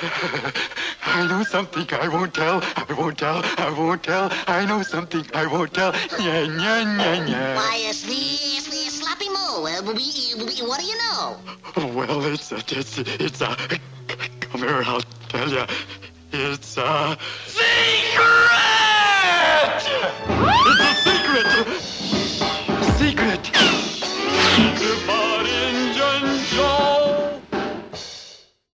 I know something I won't tell. I won't tell. I won't tell. I know something I won't tell. Yeah, yeah, yeah, yeah. Why, uh, is the, it's the Sloppy Moe. Uh, we, we, what do you know? Well, it's a, it's, it's a. Come here, I'll tell you. It's a secret. it's a secret.